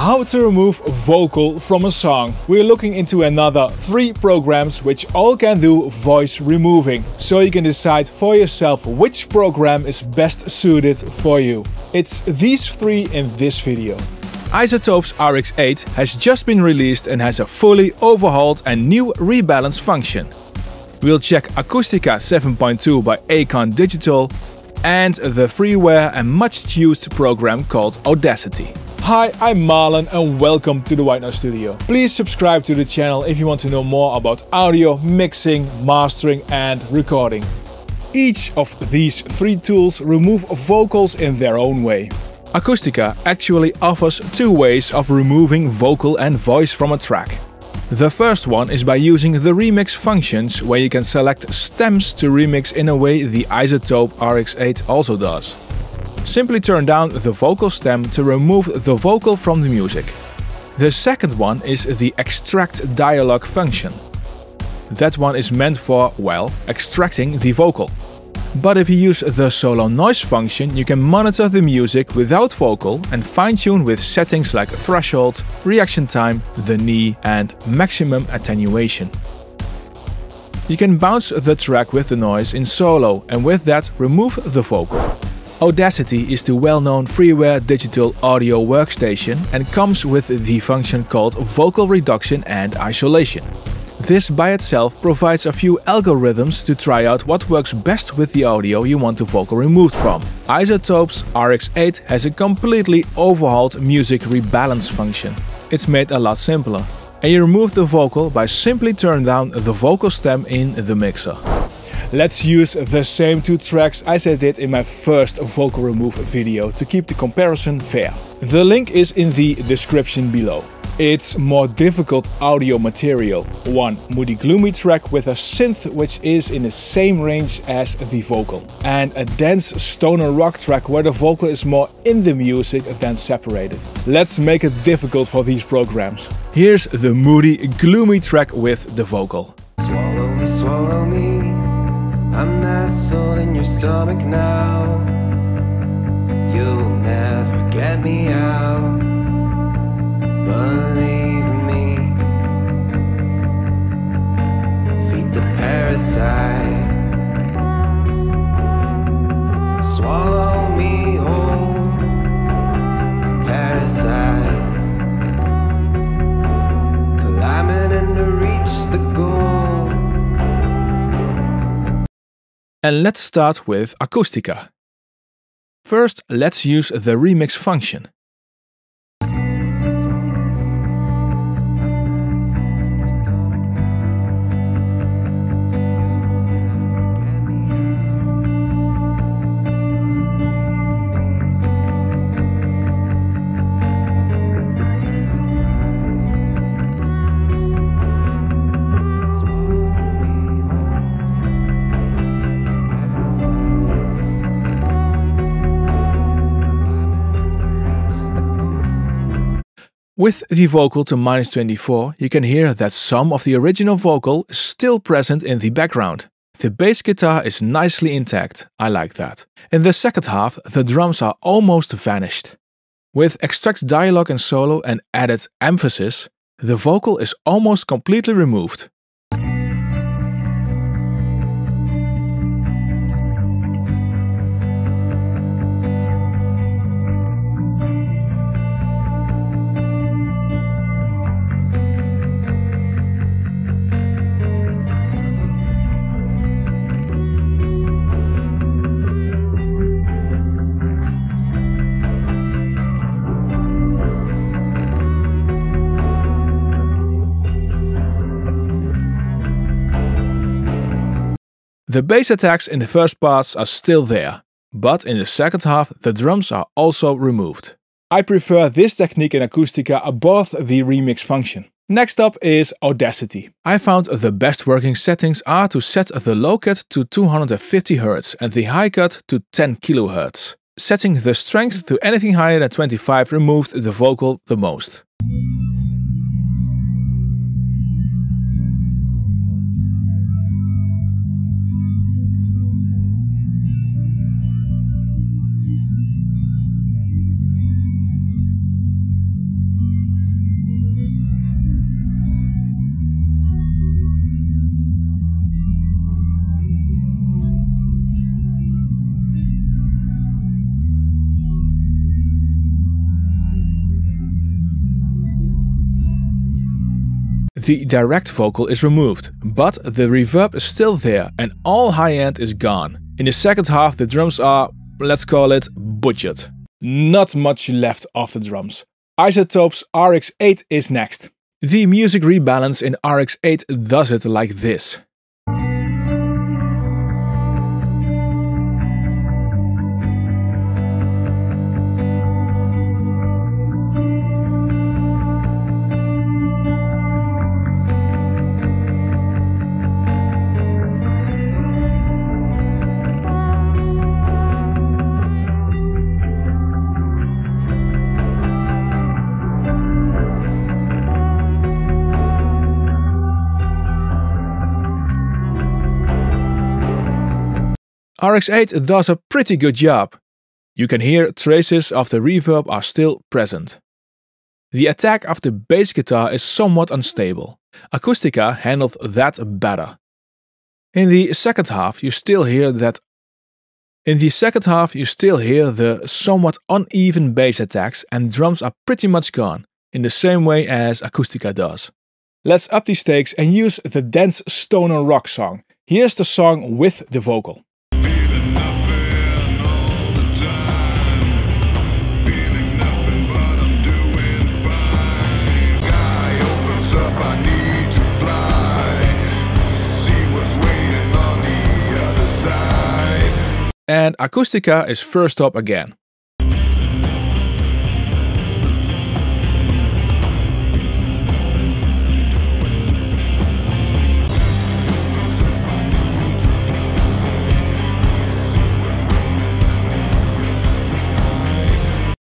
How to remove vocal from a song. We're looking into another three programs which all can do voice removing. So you can decide for yourself which program is best suited for you. It's these three in this video. iZotope's RX8 has just been released and has a fully overhauled and new rebalance function. We'll check Acoustica 7.2 by Acon Digital and the freeware and much used program called Audacity. Hi, I'm Marlon and welcome to the White Noise Studio. Please subscribe to the channel if you want to know more about audio, mixing, mastering and recording. Each of these three tools remove vocals in their own way. Acoustica actually offers two ways of removing vocal and voice from a track. The first one is by using the remix functions where you can select stems to remix in a way the iZotope RX8 also does. Simply turn down the vocal stem to remove the vocal from the music. The second one is the extract dialogue function. That one is meant for, well, extracting the vocal. But if you use the solo noise function, you can monitor the music without vocal and fine-tune with settings like threshold, reaction time, the knee and maximum attenuation. You can bounce the track with the noise in solo and with that remove the vocal. Audacity is the well-known freeware digital audio workstation and comes with the function called vocal reduction and isolation. This by itself provides a few algorithms to try out what works best with the audio you want the vocal removed from. iZotope's RX8 has a completely overhauled music rebalance function. It's made a lot simpler. And you remove the vocal by simply turning down the vocal stem in the mixer. Let's use the same two tracks as I did in my first vocal remove video to keep the comparison fair. The link is in the description below. It's more difficult audio material. One moody gloomy track with a synth which is in the same range as the vocal. And a dense stoner rock track where the vocal is more in the music than separated. Let's make it difficult for these programs. Here's the moody gloomy track with the vocal. I'm in your stomach now. You'll never get me out. And let's start with Acoustica. First, let's use the remix function. With the vocal to minus 24, you can hear that some of the original vocal is still present in the background. The bass guitar is nicely intact, I like that. In the second half, the drums are almost vanished. With extract dialogue and solo and added emphasis, the vocal is almost completely removed. The bass attacks in the first parts are still there, but in the second half the drums are also removed. I prefer this technique in Acoustica above the remix function. Next up is Audacity. I found the best working settings are to set the low cut to 250 Hz and the high cut to 10 kHz. Setting the strength to anything higher than 25 removed the vocal the most. The direct vocal is removed, but the reverb is still there and all high end is gone. In the second half the drums are, let's call it, butchered. Not much left of the drums. iZotope's RX-8 is next. The music rebalance in RX-8 does it like this. RX-8 does a pretty good job. You can hear traces of the reverb are still present. The attack of the bass guitar is somewhat unstable. Acoustica handled that better. In the second half you still hear that in the second half you still hear the somewhat uneven bass attacks and drums are pretty much gone, in the same way as Acoustica does. Let's up the stakes and use the dense stoner rock song. Here's the song with the vocal. And Acoustica is first up again.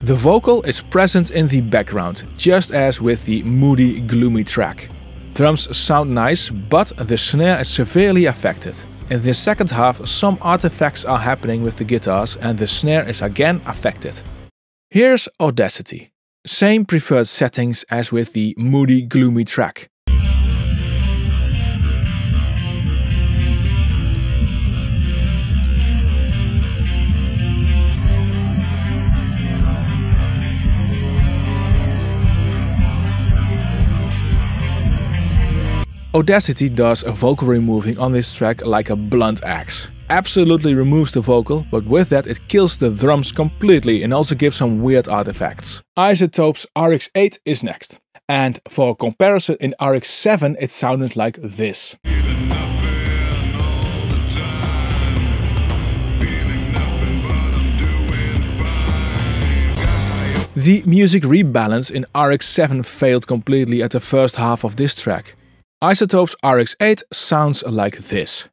The vocal is present in the background, just as with the moody, gloomy track. Drums sound nice, but the snare is severely affected. In the second half, some artifacts are happening with the guitars and the snare is again affected. Here's Audacity. Same preferred settings as with the moody gloomy track. Audacity does a vocal removing on this track like a blunt axe. Absolutely removes the vocal, but with that it kills the drums completely and also gives some weird artifacts. iZotope's RX-8 is next. And for comparison in RX-7 it sounded like this. The music rebalance in RX-7 failed completely at the first half of this track. iZotope's RX-8 sounds like this.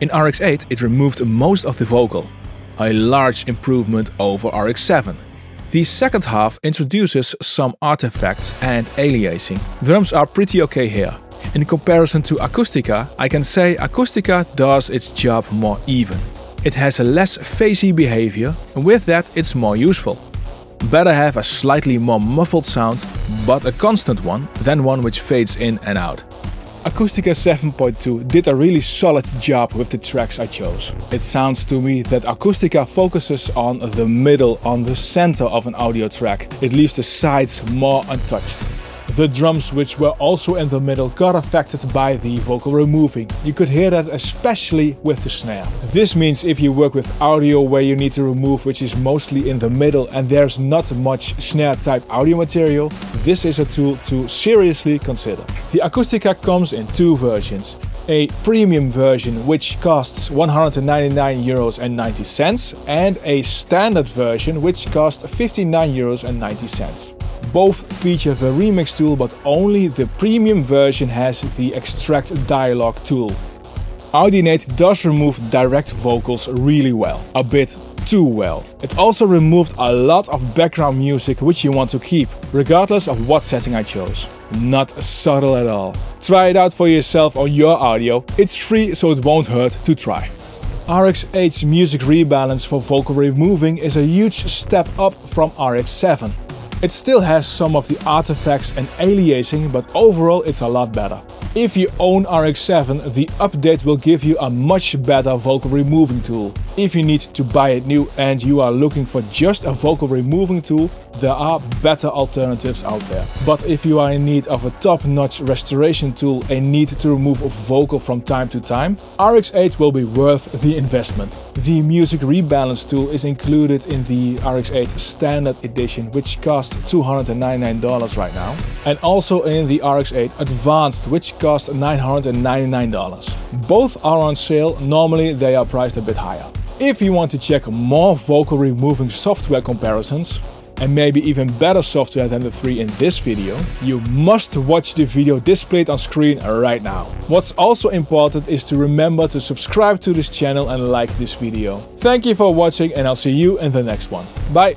In RX-8 it removed most of the vocal, a large improvement over RX-7. The second half introduces some artifacts and aliasing. Drums are pretty okay here. In comparison to Acoustica, I can say Acoustica does its job more even. It has a less phasey behavior and with that it's more useful. Better have a slightly more muffled sound, but a constant one, than one which fades in and out. Acoustica 7.2 did a really solid job with the tracks I chose. It sounds to me that Acoustica focuses on the middle, on the center of an audio track. It leaves the sides more untouched. The drums, which were also in the middle, got affected by the vocal removing. You could hear that especially with the snare. This means if you work with audio where you need to remove which is mostly in the middle and there's not much snare type audio material, this is a tool to seriously consider. The Acoustica comes in two versions a premium version which costs 199 euros and 90 cents and a standard version which costs 59 euros and 90 cents. Both feature the remix tool but only the premium version has the extract dialogue tool. Audacity does remove direct vocals really well, a bit too well. It also removed a lot of background music which you want to keep, regardless of what setting I chose. Not subtle at all. Try it out for yourself on your audio, it's free so it won't hurt to try. RX-8's music rebalance for vocal removing is a huge step up from RX-7. It still has some of the artifacts and aliasing, but overall it's a lot better. If you own RX-7, the update will give you a much better vocal removing tool. If you need to buy it new and you are looking for just a vocal removing tool, there are better alternatives out there. But if you are in need of a top-notch restoration tool and need to remove a vocal from time to time, RX-8 will be worth the investment. The music rebalance tool is included in the RX-8 standard edition which costs $299 right now and also in the RX-8 advanced which costs $999. Both are on sale, normally they are priced a bit higher. If you want to check more vocal removing software comparisons, and maybe even better software than the three in this video, you must watch the video displayed on screen right now. What's also important is to remember to subscribe to this channel and like this video. Thank you for watching and I'll see you in the next one. Bye!